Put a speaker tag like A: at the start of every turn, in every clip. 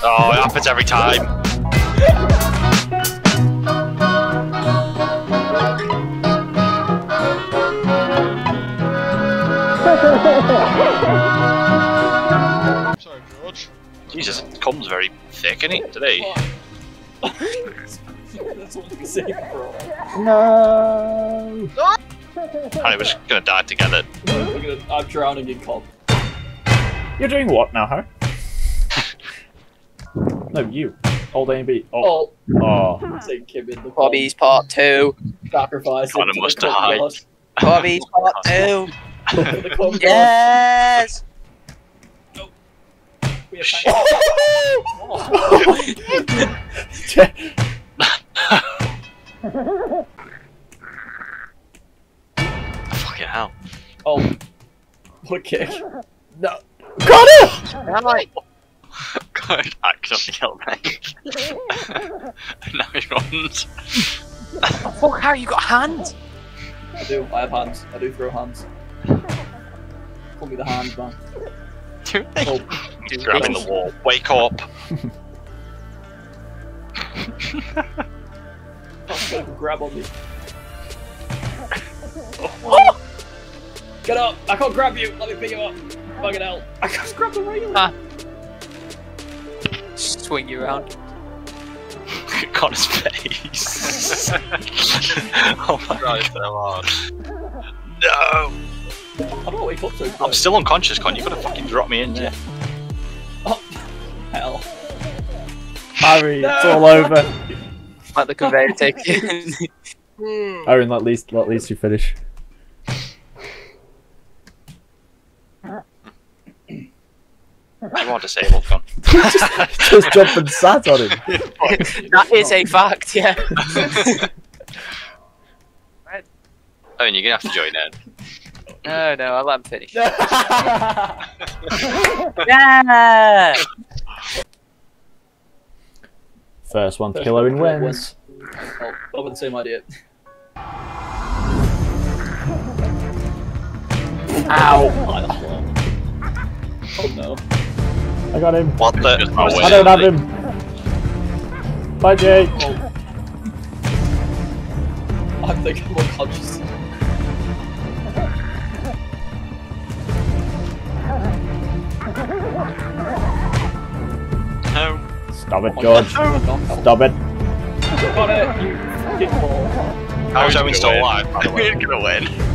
A: Oh, it happens every time.
B: Sorry, George.
A: Jesus, it comes very thick, isn't it, today?
C: That's what we say, bro.
D: No.
A: And we're just gonna die together.
C: We're gonna, I'm drowning in comp.
D: You're doing what now, huh? No, you. Old A and B. Oh.
C: Oh,
D: Oh.
C: take in the.
E: Bobby's part two.
C: sacrifice. him
A: Connor
C: to
A: must
C: comp
A: die.
C: god.
E: Bobby's part two.
C: To the comp god.
E: Yes.
C: We have
A: Fucking hell.
C: Oh, what a kick!
D: no. Connor!
E: Right.
A: God, accidentally killed me. now he runs.
E: Fuck, how you got a hand?
C: I do. I have hands. I do throw hands. Call me the hands man. Oh,
A: He's grabbing the wall. Wake up.
C: oh, grab on me. Oh. Get up! I can't grab you. Let me pick you up. Fucking hell! I can't grab the railing.
E: Ah. Swing you around.
A: Connor's face. oh my god. No!
C: I don't wake up so
A: I'm still unconscious, Con. You've gotta fucking drop me in there.
C: Oh, hell.
D: Harry, it's all over.
E: Let the conveyor take you. Hmm.
D: Aaron, let least let least you finish.
A: You are disabled, Con.
D: Just jump and sat on him.
E: that is a fact, yeah.
A: Oh, and you're gonna have to join in.
E: No, no, I'll let him finish. Yeah.
D: First one to kill Owen wins.
C: Oh, I'm the same idea.
D: Ow!
C: Oh no.
D: I got him.
A: What the?
D: I don't have him. Bye, Jay.
C: I think I'm unconscious.
A: No.
D: Stop it, oh George. Stop it.
C: Got it, you fucking ball.
A: How is Owen still alive? By the? We're gonna win.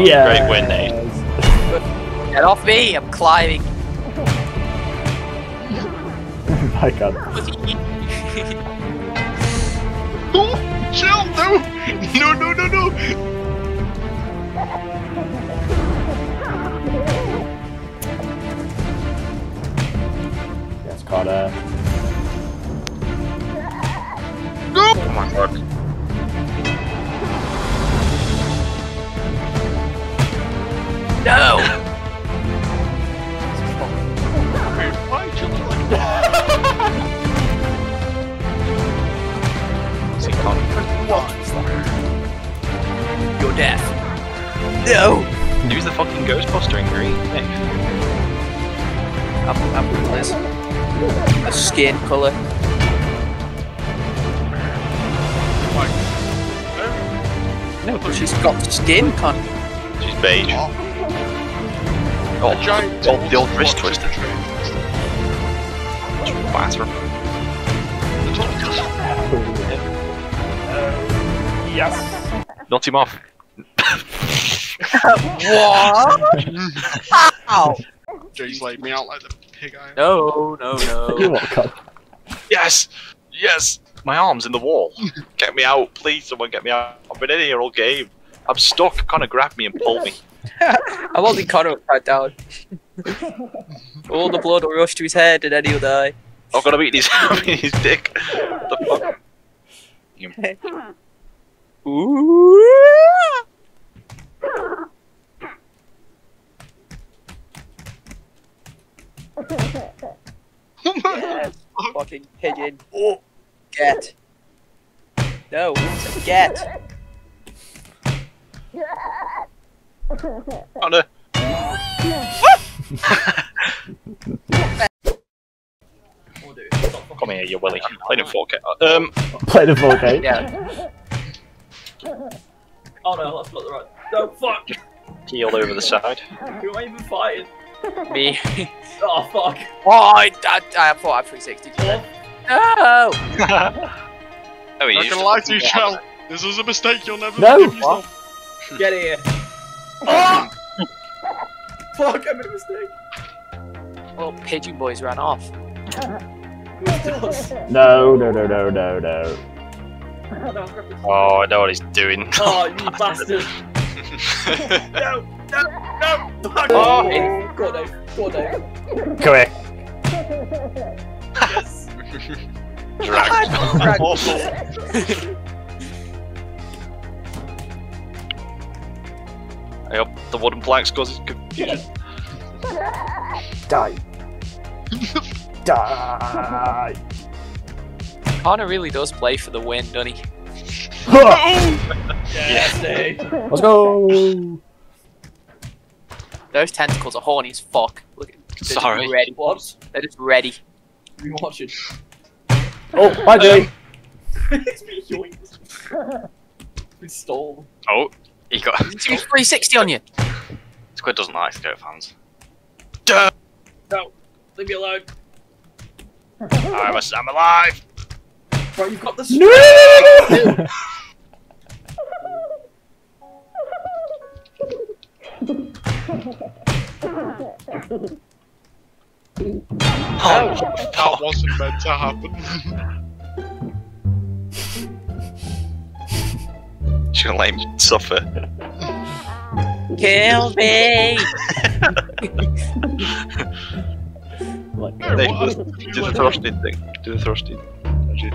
A: Well done. Great win, Dave.
E: Get off me, I'm climbing.
D: My God.
B: No! Chill! No! No, no, no, no!
A: See, Con.
E: You're deaf. No!
A: Who's the fucking Ghostbuster in green? Dave.
E: I'm, I'm Liz. A skin colour. No, oh, but she's got skin, con.
A: She's beige. Oh, oh
B: Giant
A: oh, the old wrist
B: box
A: twister.
B: of.
A: Bathroom.
D: Yes.
A: Knocked him off.
E: what? Ow!
B: Jay's laid me out like the pig I am.
E: No, no, no.
D: You
E: no.
D: what, Con?
A: Yes! Yes! My arm's in the wall. Get me out, please. Someone get me out. I've been in here all game. I'm stuck. Connor grab me and pull me.
E: I'm holding Connor upside down. All the blood will rush to his head and then he'll die.
A: I've got to beat his, beat his dick. What the fuck?
E: Ooh. Fucking pigeon. Get. No, get.
A: Connor.
C: Oh, dude. Stop fucking-
A: Come here, you Willy. Playing in 4K. Um,
D: Play the 4K.
E: Yeah.
C: Oh no, that's not the right. No, fuck!
A: heel over the side.
C: Who am I even fighting?
E: Me.
C: Oh, fuck.
E: Oh, I, I, I thought I 360
C: Oh,
E: No!
A: oh,
B: I'm
A: you
B: not gonna lie to you, Shell. This was a mistake. You'll never
D: No.
B: forgive yourself.
C: get here. Oh! fuck, I made a mistake.
E: Oh, Pigeon Boys ran off.
D: No, no, no, no, no, no.
C: No, grab this.
A: Oh, I know what he's doing.
C: Oh, you bastard. No, no, no! Fuck!
A: Oh.
C: Dave. Go on, Dave. Go on,
D: Come here.
C: Yes.
A: Drag.
E: Drag.
A: Awful. I hope the wooden planks causes confusion.
D: Die. Die.
E: Connor really does play for the win, doesn't he?
C: Yes, Dave.
D: Let's go.
E: Those tentacles are horny as fuck. Look, they're just ready.
C: What?
E: They're just ready.
C: You watching?
D: Oh, bye, Jay.
C: it's me yoinked. We stole.
A: Oh, he got.
E: Did 360 on you?
A: Squid doesn't like Scout fans.
C: No, leave me alone.
A: I'm, a, I'm alive!
C: Bro, you've got the
D: No!
A: Oh,
B: That wasn't meant to happen.
A: she's gonna let him suffer.
E: Kill me!
D: Like,
A: They- Do the thrusting thing. Do the thrusting.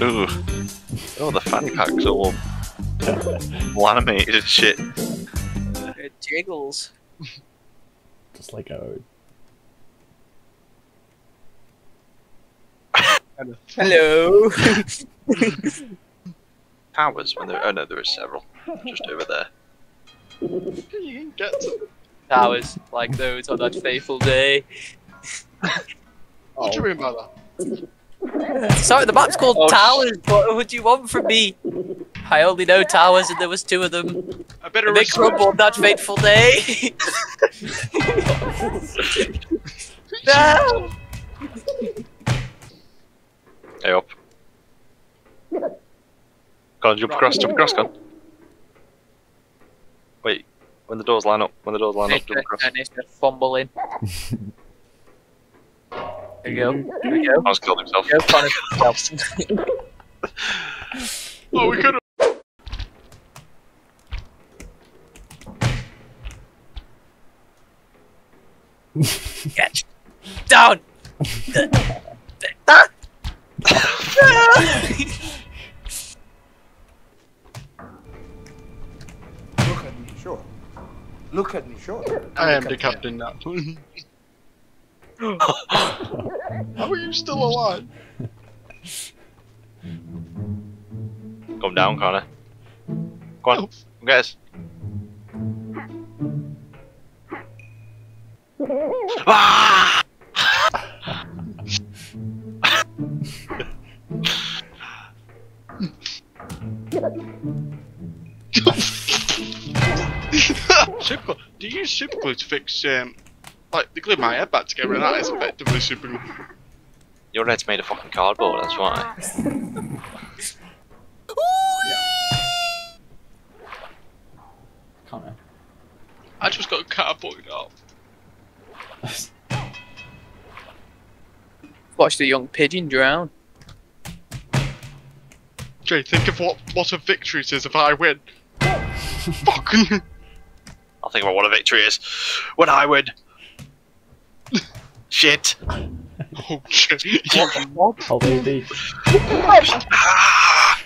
A: Ooh. Oh, the fanny packs are all, all animated and shit.
E: It jiggles.
D: Just like a.
E: Hello.
A: Powers when there. Oh no, there are several. Just over there.
B: You can get to.
E: Towers like those on that fateful day.
B: What do you mean by that?
E: Sorry, the map's called
A: Oh, sh-
E: Towers. What would you want from me? I only know towers, and there was two of them.
B: A bit
E: And
B: of
E: they
B: respect.
E: crumbled on that fateful day. no.
A: Hey up. Go on, jump across, jump across, go on. Wait, when the doors line up, when the doors line up, jump across.
E: And it's just fumbling. There you go. There you go.
A: Hans killed himself.
E: Go, Connor.
B: Oh, we could have.
E: Get down. Ah!
F: Look at me, sure. Look at me, sure.
B: I am the captain now. How are you still alive?
A: Come down, Connor. Go on, get us. Ah!
B: super. Do you use super glue to fix um, like they glue my head back together, and that is effectively super glue.
A: Your head's made of fucking cardboard, that's why.
C: Connor.
B: I just got catapulted out.
E: Watch the young pigeon drown.
B: Jay, think of what what a victory it is if I win. Fuck.
A: I'll think about what a victory is when I win. Shit.
B: Oh shit.
D: Hold the
A: Ah!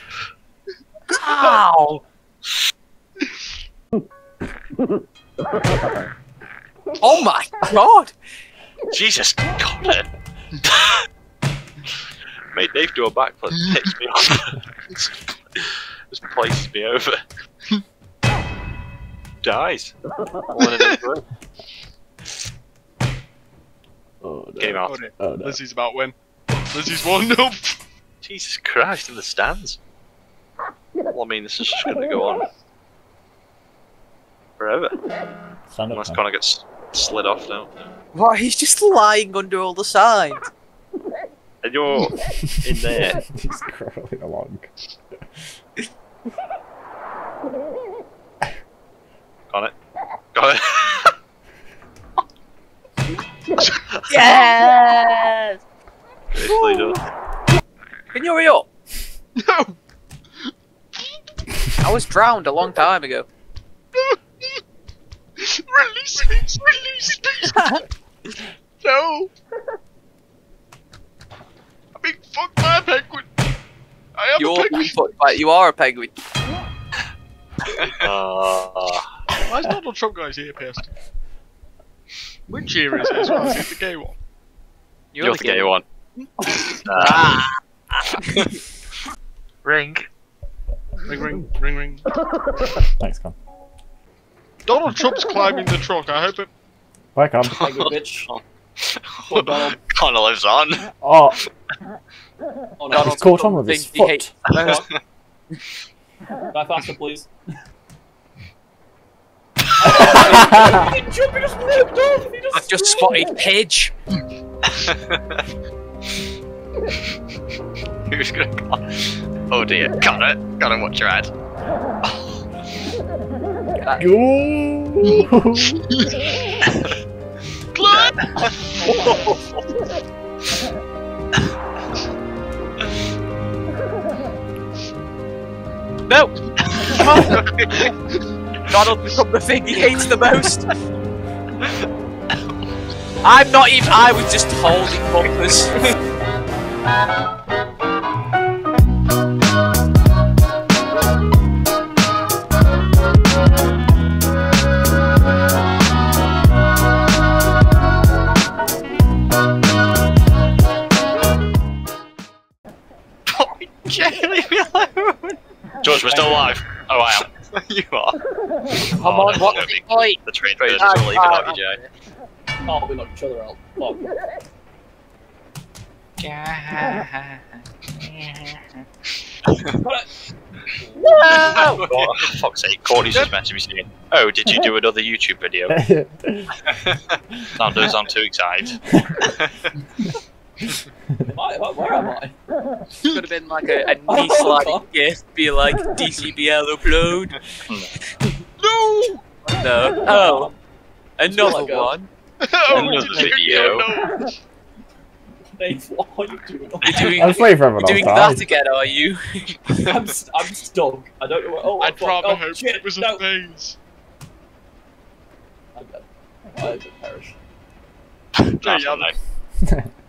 E: Ow! oh my god!
A: Jesus, Connor. Made Dave do a backflip. Hits me off. Just places me over. Dies. One in eight row.
D: Oh no.
A: Game out.
B: dear.
D: Oh no.
B: Lizzie's about win. Lizzie's one nope.
A: Jesus Christ, in the stands. Well, I mean, this is just going to go on forever.
D: Stand up.
A: Unless
D: man.
A: Connor gets slid off now.
E: What? He's just lying under all the signs.
A: And you're in there.
D: He's crawling along.
A: Got it. Got it.
E: Yes!
A: Basically done.
E: Can you hurry up?
B: No.
E: I was drowned a long time ago.
B: Release me! Release me! no! I'm being fucked by a penguin! I am
E: You're
B: a penguin!
E: fucked by- you are a penguin.
A: Uh,
B: Why is Donald Trump guys here pissed? Which year is it as well? Is it the gay one?
A: you're, the gay one.
E: Ah.
A: Ring.
B: Ring, ring, ring, ring.
D: Thanks, Con.
B: Donald Trump's climbing the truck. I hope it.
D: Bye, Con.
C: Penguin bitch. Poor Donald.
A: Connor lives on.
D: Oh,
C: Oh no.
D: he's caught on with his
E: Think he hates
D: foot.
E: the most.
C: Die faster, please.
E: I've just spotted Pidge.
A: Who's gonna call? Oh dear, got it. gotta watch your head.
D: Go!
E: No! Donald become the thing he hates the most. I'm not even. I was just holding bumpers. Come
A: Oh,
E: on, what the point?
A: The train versions
E: Ah,
A: will leave without you, Jay.
C: Oh, we knocked each other out. Fuck.
E: No!
A: Oh, for fuck's sake, Courtney's just messaged me saying, Oh, did you do another YouTube video? Nando's on too excited.
C: Why, why- where am I?
E: Could have been like a, a knee sliding gift, be like DCBL upload.
B: No!
E: No. Oh. Another
C: Let go.
E: one.
B: Oh,
A: Another video.
B: go?
C: Dave, what are you doing?
E: You're doing,
D: I was waiting for everyone
E: you're doing
D: else
E: that again, are you?
C: I'm, st- I'm stuck. I don't know where. Oh,
B: I'd rather
C: oh,
B: hope
C: shit,
B: it was a
C: no.
B: phase.
C: I'm dead. I perish.
B: Jay,
A: That's
B: yeah,
A: what I-